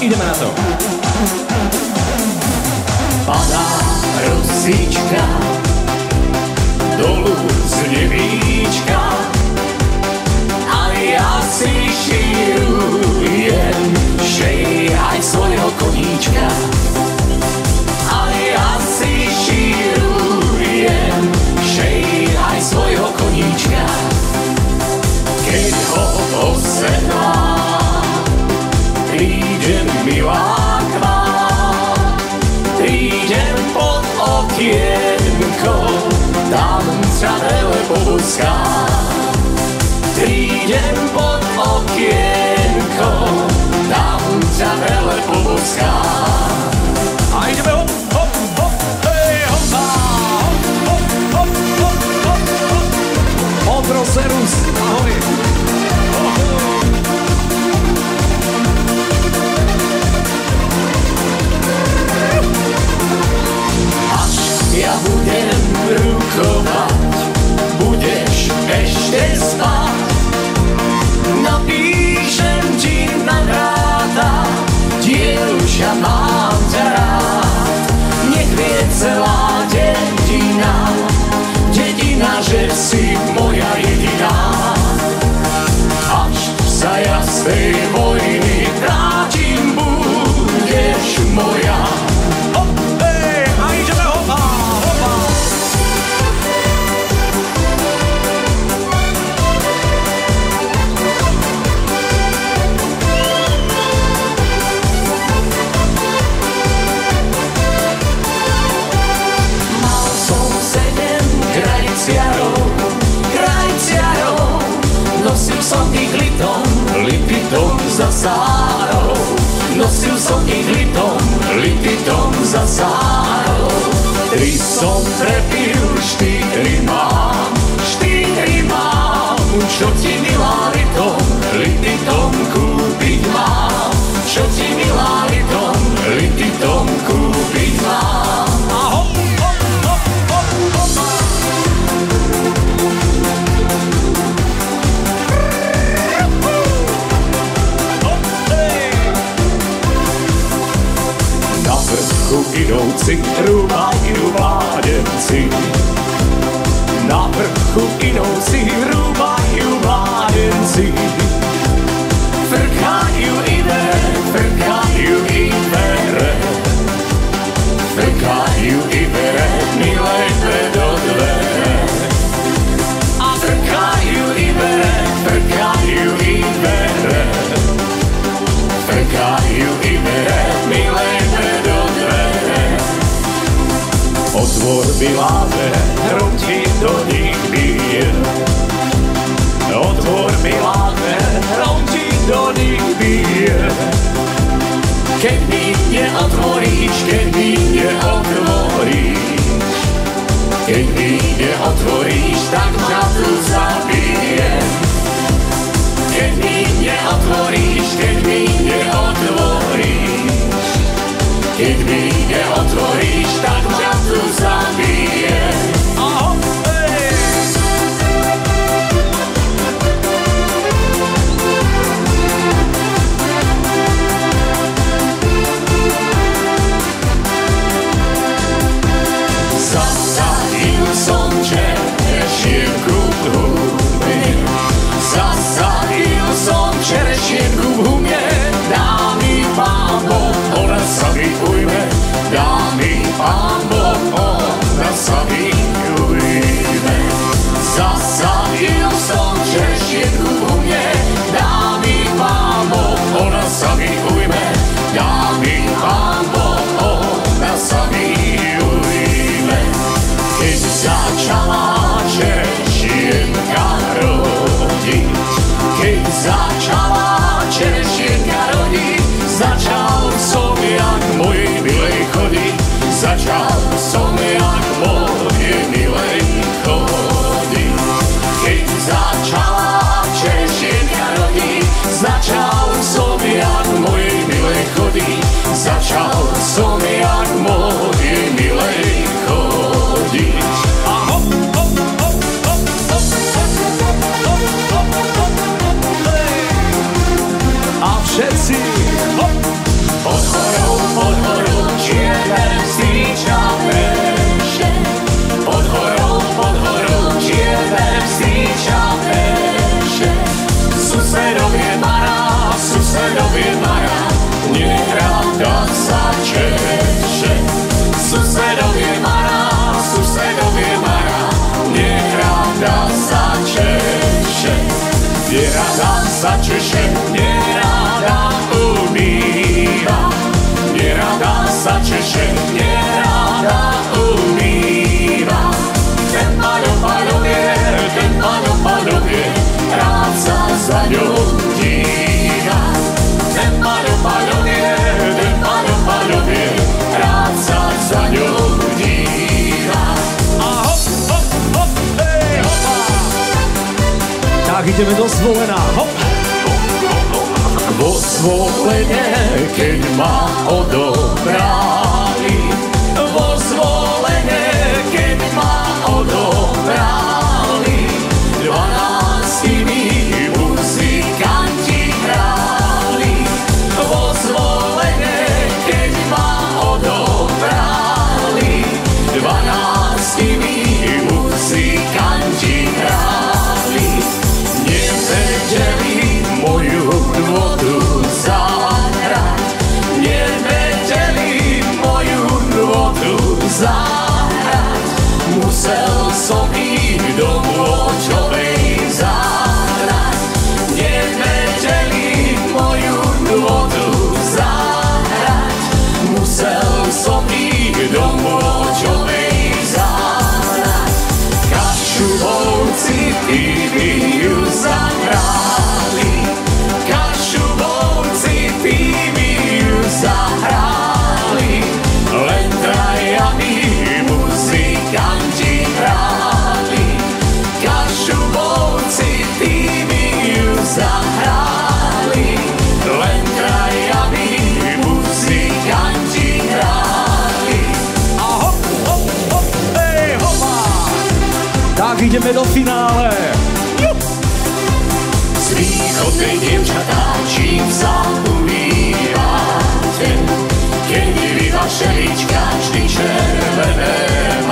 ideme na to. Padá rosička dolu z nebíčka a ja si širujem šej aj svojho koníčka. Pobuská. Prídem pod okienko, tam sa veľa pobuská. A ideme hop, hop, hop, hej, hopa, hop, hop, hop, hop, hop, hop. Ondro Serus, ahoj. Až ja budem rukovať, litom, lipitom za sárov. Nosil som ich litom, lipitom za sárov. Tri som prepil, štyri mám, štyri mám, čo ti Slováci, hrubáky uvádenci. Na vrchu inou si hrubáky Otvor biláve, hrom ti do nich bije. Otvor biláve, hrom ti do nich bije. Keď mi neotvoríš, keď mi neotvoríš, keď mi neotvoríš, tak ťa tu zabijem. Keď mi neotvoríš, keď mi neotvoríš, keď mi neotvoríš, tak času sa mi Shalom. Nie razem zaczy tak ideme do Svolena. Hop! Vo Svolene, keď ma odobrá zahrať, musel som ich do kľúčovej zahrať. Nevedeli moju dôdu zahrať, musel som ich do kľúčovej zahrať. Kašubovci, ty, ty, ideme do finále. Z východnej dievčatá, čím sa umývate, kedy vy vaše lička vždy červené.